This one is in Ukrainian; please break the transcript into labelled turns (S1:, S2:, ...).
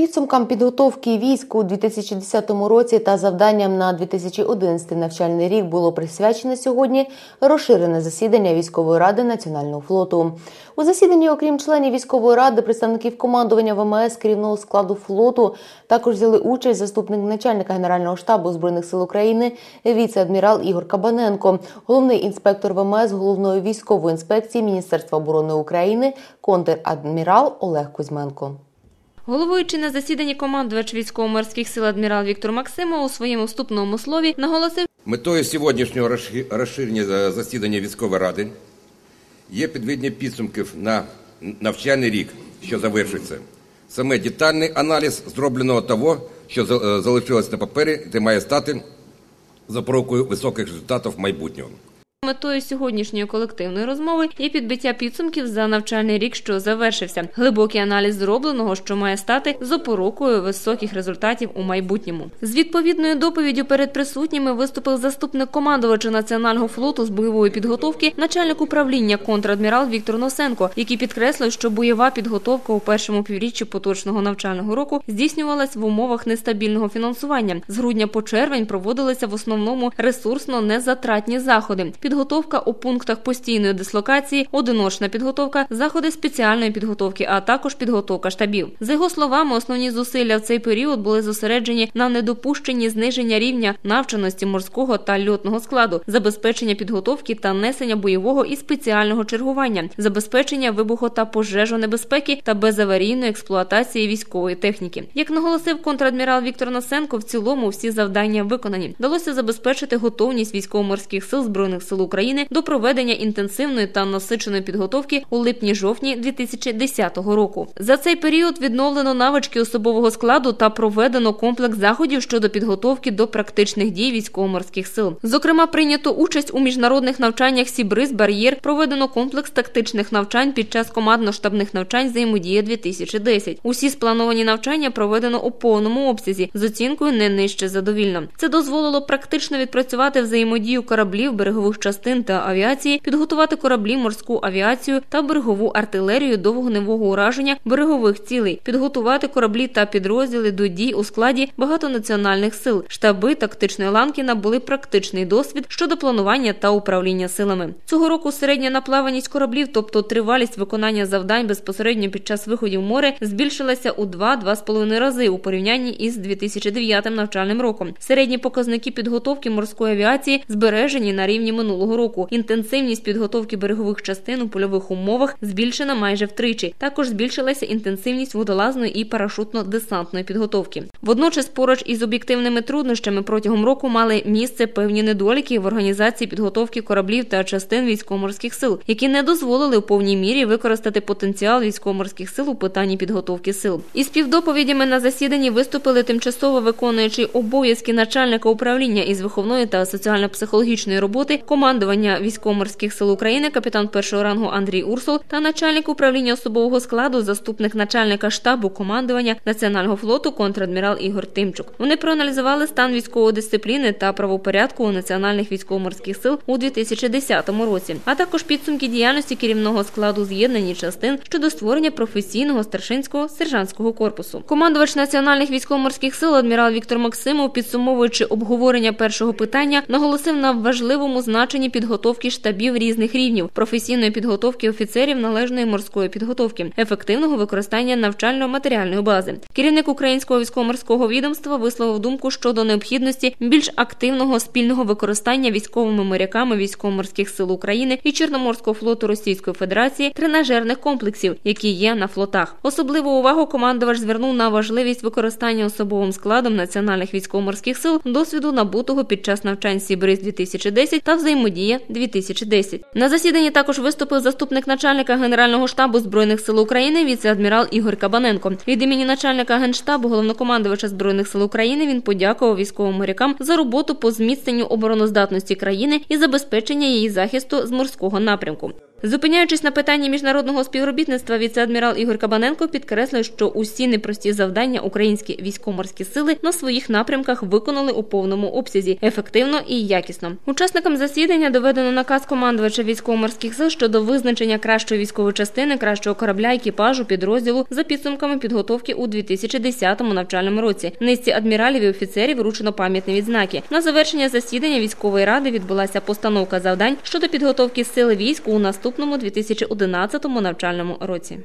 S1: Підсумкам підготовки військ у 2010 році та завданням на 2011 навчальний рік було присвячене сьогодні розширене засідання військової ради національного флоту. У засіданні, окрім членів військової ради, представників командування ВМС керівного складу флоту також взяли участь заступник начальника генерального штабу збройних сил України, віце-адмірал Ігор Кабаненко, головний інспектор ВМС головної військової інспекції Міністерства оборони України, контр-адмірал Олег Кузьменко.
S2: Головуючи на засіданні командувач військово-морських сил адмірал Віктор Максимов у своєму вступному слові наголосив,
S3: Метою сьогоднішнього розши- розширення засідання військової ради є підведення підсумків на навчальний рік, що завершиться. Саме детальний аналіз зробленого того, що за- залишилось на папері, та має стати запорукою високих результатів майбутнього.
S2: Метою сьогоднішньої колективної розмови є підбиття підсумків за навчальний рік, що завершився, глибокий аналіз зробленого, що має стати запорукою високих результатів у майбутньому. З відповідною доповіддю перед присутніми виступив заступник командувача національного флоту з бойової підготовки, начальник управління контрадмірал Віктор Носенко, який підкреслив, що бойова підготовка у першому півріччі поточного навчального року здійснювалась в умовах нестабільного фінансування. З грудня по червень проводилися в основному ресурсно незатратні заходи. Підготовка у пунктах постійної дислокації, одиночна підготовка, заходи спеціальної підготовки, а також підготовка штабів. За його словами, основні зусилля в цей період були зосереджені на недопущенні зниження рівня навченості морського та льотного складу, забезпечення підготовки та несення бойового і спеціального чергування, забезпечення вибуху та пожежонебезпеки та безаварійної експлуатації військової техніки. Як наголосив контрадмірал Віктор Насенко, в цілому всі завдання виконані. Вдалося забезпечити готовність військово-морських сил збройних сил України до проведення інтенсивної та насиченої підготовки у липні-жовтні 2010 року. За цей період відновлено навички особового складу та проведено комплекс заходів щодо підготовки до практичних дій військово-морських сил. Зокрема, прийнято участь у міжнародних навчаннях Сібриз Бар'єр, проведено комплекс тактичних навчань під час командно-штабних навчань взаємодія 2010 Усі сплановані навчання проведено у повному обсязі з оцінкою не нижче задовільно. Це дозволило практично відпрацювати взаємодію кораблів, берегових частин та авіації, підготувати кораблі, морську авіацію та берегову артилерію до вогневого ураження берегових цілей, підготувати кораблі та підрозділи до дій у складі багатонаціональних сил. Штаби тактичної ланки набули практичний досвід щодо планування та управління силами. Цього року середня наплаваність кораблів, тобто тривалість виконання завдань безпосередньо під час виходів в море, збільшилася у 2-2,5 рази у порівнянні із 2009 навчальним роком. Середні показники підготовки морської авіації збережені на рівні минулого року. Інтенсивність підготовки берегових частин у польових умовах збільшена майже втричі. Також збільшилася інтенсивність водолазної і парашутно-десантної підготовки. Водночас, поруч із об'єктивними труднощами протягом року мали місце певні недоліки в організації підготовки кораблів та частин військово-морських сил, які не дозволили у повній мірі використати потенціал військово-морських сил у питанні підготовки сил. Із співдоповідями на засіданні виступили тимчасово виконуючий обов'язки начальника управління із виховної та соціально-психологічної роботи командування військово-морських сил України, капітан першого рангу Андрій Урсул та начальник управління особового складу, заступник начальника штабу командування національного флоту, контрадмірал Ігор Тимчук. Вони проаналізували стан військової дисципліни та правопорядку у національних військово-морських сил у 2010 році, а також підсумки діяльності керівного складу з'єднані частин щодо створення професійного старшинського сержантського корпусу. Командувач національних військово-морських сил адмірал Віктор Максимов, підсумовуючи обговорення першого питання, наголосив на важливому значенні підготовки штабів різних рівнів, професійної підготовки офіцерів належної морської підготовки, ефективного використання навчально-матеріальної бази. Керівник українського військово-морського відомства висловив думку щодо необхідності більш активного спільного використання військовими моряками військово-морських сил України і Чорноморського флоту Російської Федерації тренажерних комплексів, які є на флотах. Особливу увагу командувач звернув на важливість використання особовим складом національних військово-морських сил досвіду набутого під час навчань Сібриз 2010 та взаємодія 2010 На засіданні також виступив заступник начальника Генерального штабу збройних сил України, віце-адмірал Ігор Кабаненко. Від імені начальника генштабу, головнокомандувача збройних сил України, він подякував військовим морякам за роботу по зміцненню обороноздатності країни і забезпечення її захисту з морського напрямку. Зупиняючись на питанні міжнародного співробітництва, віце-адмірал Ігор Кабаненко підкреслив, що усі непрості завдання українські військово-морські сили на своїх напрямках виконали у повному обсязі, ефективно і якісно. Учасникам засідання доведено наказ командувача військово-морських сил щодо визначення кращої військової частини, кращого корабля, екіпажу, підрозділу за підсумками підготовки у 2010 навчальному році. Низці адміралів і офіцерів вручено пам'ятні відзнаки. На завершення засідання військової ради відбулася постановка завдань щодо підготовки сили військ у наступному 2011 навчальному році.